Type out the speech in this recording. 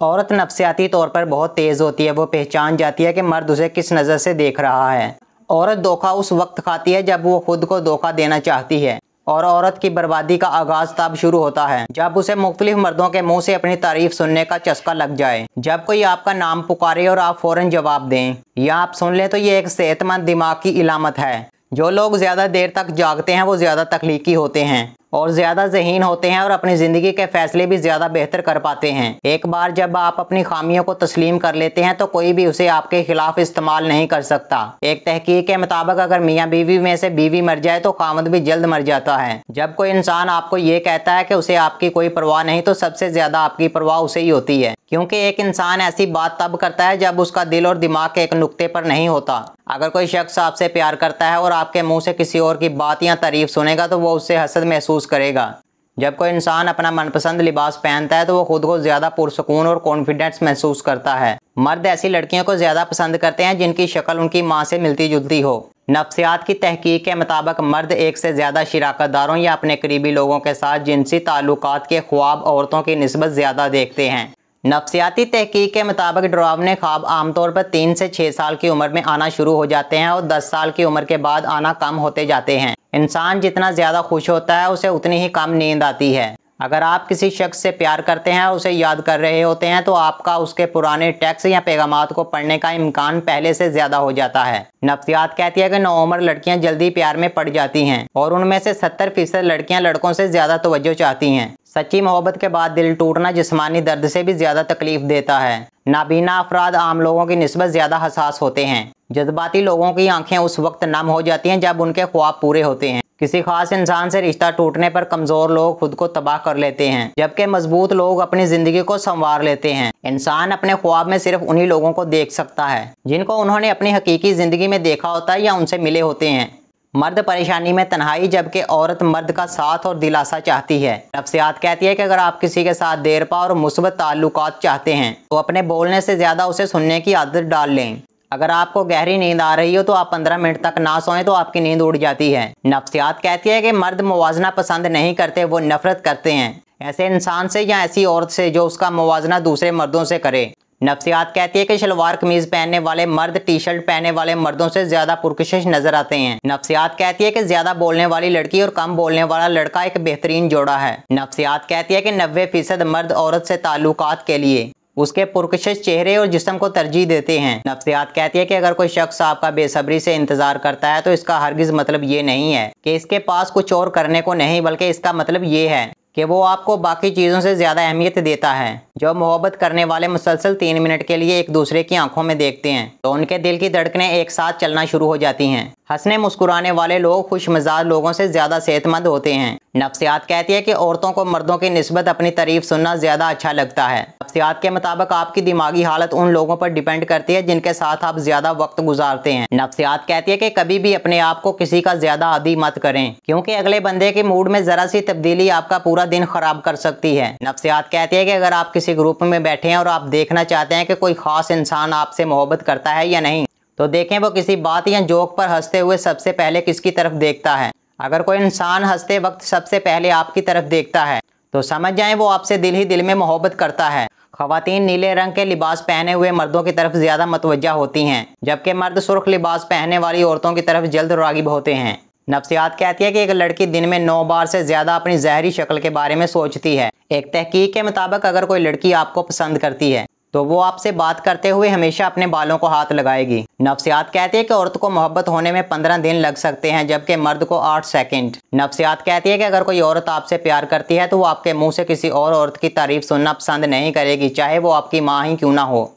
औरत नफसियाती तौर पर बहुत तेज़ होती है, वो पहचान जाती है कि मर्द उसे किस नज़र से देख रहा है। औरत धोखा उस वक्त खाती है जब वो खुद को धोखा देना चाहती है और औरत की बर्बादी का आगाज़ तब शुरू होता है, जब उसे मुख्तलिफ़ मर्दों के मुँह से अपनी तारीफ़ सुनने का चस्का लग जाए। जब कोई आपका नाम पुकारे और आप फ़ौरन जवाब दें, या आप सुन लें तो ये एक सेहतमंद दिमाग की इलामत है। जो लोग ज़्यादा देर तक जागते हैं, वो ज़्यादा तख्लीकी होते हैं। और ज़्यादा जहीन होते हैं और अपनी ज़िंदगी के फैसले भी ज़्यादा बेहतर कर पाते हैं। एक बार जब आप अपनी खामियों को तस्लीम कर लेते हैं तो कोई भी उसे आपके खिलाफ इस्तेमाल नहीं कर सकता। एक तहकीक के मुताबिक, अगर मियाँ बीवी में से बीवी मर जाए तो खामद भी जल्द मर जाता है। जब कोई इंसान आपको ये कहता है कि उसे आपकी कोई परवाह नहीं तो सबसे ज़्यादा आपकी परवाह उसे ही होती है। क्योंकि एक इंसान ऐसी बात तब करता है, जब उसका दिल और दिमाग के एक नुक्ते पर नहीं होता। अगर कोई शख्स आपसे प्यार करता है और आपके मुँह से किसी और की बात या तारीफ़ सुनेगा तो वो उससे हसद महसूस करेगा। जब कोई इंसान अपना मनपसंद लिबास पहनता है तो वो खुद को ज़्यादा पुरसकून और कॉन्फिडेंस महसूस करता है। मर्द ऐसी लड़कियों को ज़्यादा पसंद करते हैं, जिनकी शक्ल उनकी माँ से मिलती जुलती हो। नफ्सियात की तहकीक के मुताबिक, मर्द एक से ज़्यादा शिराकतदारों या अपने करीबी लोगों के साथ, जिनसी ताल्लुक के ख्वाब औरतों की नस्बत ज़्यादा देखते हैं। नफ्सियाती तहकीक के मुताबिक डरावने ख्वाब आमतौर पर तीन से छः साल की उम्र में आना शुरू हो जाते हैं और दस साल की उम्र के बाद आना कम होते जाते हैं। इंसान जितना ज़्यादा खुश होता है, उसे उतनी ही कम नींद आती है। अगर आप किसी शख्स से प्यार करते हैं, उसे याद कर रहे होते हैं तो आपका उसके पुराने टैक्स या पैगाम को पढ़ने का इम्कान पहले से ज़्यादा हो जाता है। नफ्सियात कहती है कि नौमर लड़कियाँ जल्दी प्यार में पड़ जाती हैं और उनमें से सत्तर फ़ीसद लड़कियाँ लड़कों से ज़्यादा तवज्जो चाहती हैं। सच्ची मोहब्बत के बाद दिल टूटना जिसमानी दर्द से भी ज़्यादा तकलीफ़ देता है। नाबीना अफराद आम लोगों की नस्बत ज़्यादा हसास होते हैं। जज्बाती लोगों की आँखें उस वक्त नम हो जाती हैं जब उनके ख्वाब पूरे होते हैं। किसी खास इंसान से रिश्ता टूटने पर कमज़ोर लोग खुद को तबाह कर लेते हैं, जबकि मज़बूत लोग अपनी ज़िंदगी को संवार लेते हैं। इंसान अपने ख्वाब में सिर्फ़ उन्हीं लोगों को देख सकता है, जिनको उन्होंने अपनी हकीकी ज़िंदगी में देखा होता है या उनसे मिले होते हैं। मर्द परेशानी में तन्हाई, जबकि औरत मर्द का साथ और दिलासा चाहती है। नफ्सियात कहती है कि अगर आप किसी के साथ देर पा और मुस्बत ताल्लुक चाहते हैं तो अपने बोलने से ज़्यादा उसे सुनने की आदत डाल लें। अगर आपको गहरी नींद आ रही हो तो आप पंद्रह मिनट तक ना सोएँ तो आपकी नींद उड़ जाती है। नफ्सियात कहती है कि मर्द मुवाजना पसंद नहीं करते, वो नफरत करते हैं। ऐसे इंसान से या ऐसी औरत से जो उसका मुवाजना दूसरे मर्दों से करे। नफ्सियात कहती है कि शलवार कमीज पहनने वाले मर्द टी शर्ट पहनने वाले मर्दों से ज़्यादा पुरकशिश नज़र आते हैं। नफ्सियात कहती है कि ज़्यादा बोलने वाली लड़की और कम बोलने वाला लड़का एक बेहतरीन जोड़ा है। नफ्सियात कहती है कि नब्बे फ़ीसद मर्द औरत से ताल्लुकात के लिए। उसके पुरकशिश चेहरे और जिसम को तरजीह देते हैं। नफ्सियात कहती है कि अगर कोई शख्स आपका बेसब्री से इंतज़ार करता है तो इसका हरगिज मतलब ये नहीं है कि इसके पास कुछ और करने को नहीं, बल्कि इसका मतलब ये है कि वो आपको बाकी चीज़ों से ज़्यादा अहमियत देता है। जो मोहब्बत करने वाले मुसलसल तीन मिनट के लिए एक दूसरे की आँखों में देखते हैं तो उनके दिल की धड़कनें एक साथ चलना शुरू हो जाती हैं। हंसने मुस्कुराने वाले लोग खुश मजाज लोगों से ज़्यादा सेहतमंद होते हैं। नफ्सियात कहती है कि औरतों को मर्दों की नस्बत अपनी तारीफ़ सुनना ज़्यादा अच्छा लगता है। नफ्सियात के मुताबिक आपकी दिमागी हालत उन लोगों पर डिपेंड करती है जिनके साथ आप ज़्यादा वक्त गुजारते हैं। नफ्सियात कहती है कि कभी भी अपने आप को किसी का ज़्यादा आदि मत करें, क्योंकि अगले बंदे के मूड में ज़रा सी तब्दीली आपका पूरा दिन खराब कर सकती है। नफ्सियात कहती है कि अगर आप किसी ग्रुप में बैठे हैं और आप देखना चाहते हैं कि कोई ख़ास इंसान आपसे मोहब्बत करता है या नहीं। तो देखें वो किसी बात या जोक पर हँसते हुए सबसे पहले किसकी तरफ़ देखता है। अगर कोई इंसान हँसते वक्त सबसे पहले आपकी तरफ़ देखता है तो समझ जाएँ वो आपसे दिल ही दिल में मोहब्बत करता है। खातन नीले रंग के लिबास पहने हुए मर्दों की तरफ़ ज़्यादा मतवजा होती हैं, जबकि मर्द सुर्ख लिबास पहने वाली औरतों की तरफ़ जल्द रागिब होते हैं। नफ्सियात कहती है कि एक लड़की दिन में नौ बार से ज़्यादा अपनी जहरी शक्ल के बारे में सोचती है। एक तहकीक के मुताबिक अगर कोई लड़की आपको पसंद करती है तो वो आपसे बात करते हुए हमेशा अपने बालों को हाथ लगाएगी। नफ्सियात कहती है कि औरत को मोहब्बत होने में पंद्रह दिन लग सकते हैं, जबकि मर्द को आठ सेकंड। नफ्सियात कहती है कि अगर कोई औरत आपसे प्यार करती है तो वो आपके मुँह से किसी और औरत की तारीफ़ सुनना पसंद नहीं करेगी, चाहे वो आपकी माँ ही क्यों ना हो।